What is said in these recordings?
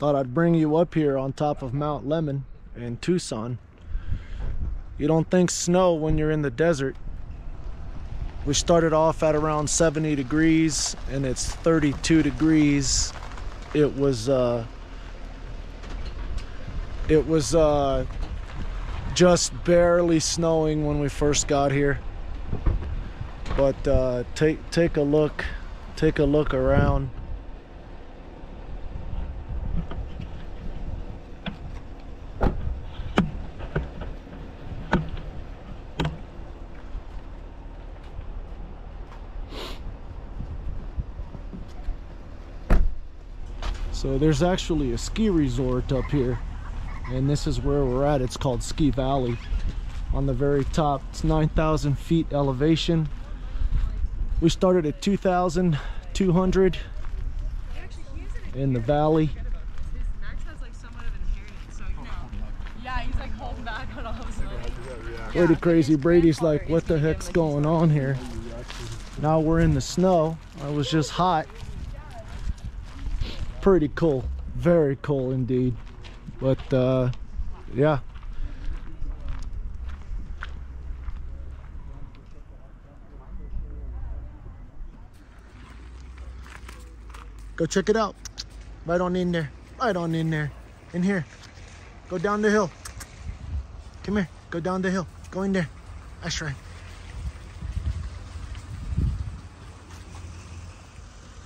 Thought I'd bring you up here on top of Mount Lemmon in Tucson. You don't think snow when you're in the desert. We started off at around 70 degrees and it's 32 degrees. It was uh it was uh just barely snowing when we first got here. But uh take take a look take a look around. So there's actually a ski resort up here and this is where we're at. It's called Ski Valley. On the very top, it's 9,000 feet elevation. We started at 2,200 in the valley. Pretty crazy. Brady's like, what the heck's going on here? Now we're in the snow. I was just hot pretty cool very cool indeed. But uh yeah. Go check it out. Right on in there right on in there. In here. Go down the hill. Come here. Go down the hill. Go in there. That's right.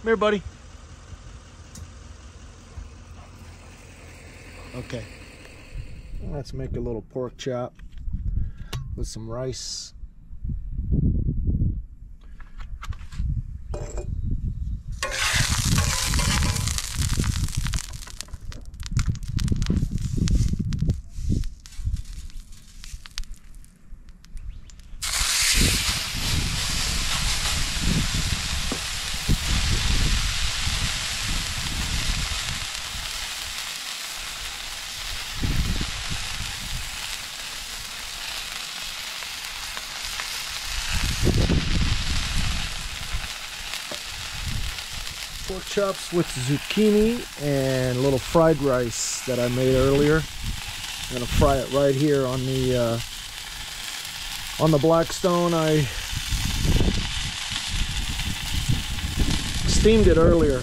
Come here buddy Okay. Let's make a little pork chop with some rice. Pork chops with zucchini and a little fried rice that I made earlier. I'm gonna fry it right here on the uh, on the Blackstone. I steamed it earlier,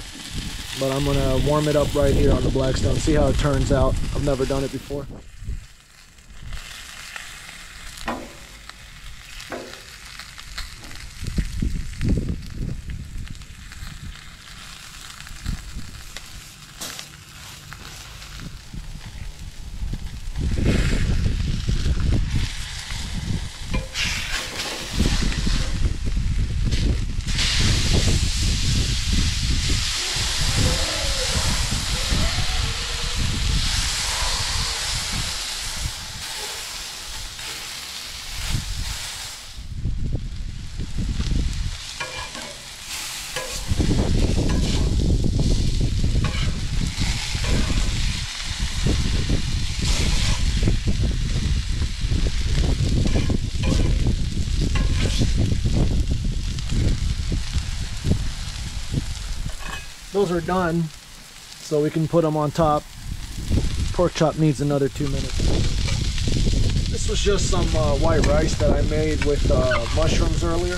but I'm gonna warm it up right here on the Blackstone. See how it turns out. I've never done it before. Those are done so we can put them on top. Pork chop needs another two minutes. This was just some uh, white rice that I made with uh, mushrooms earlier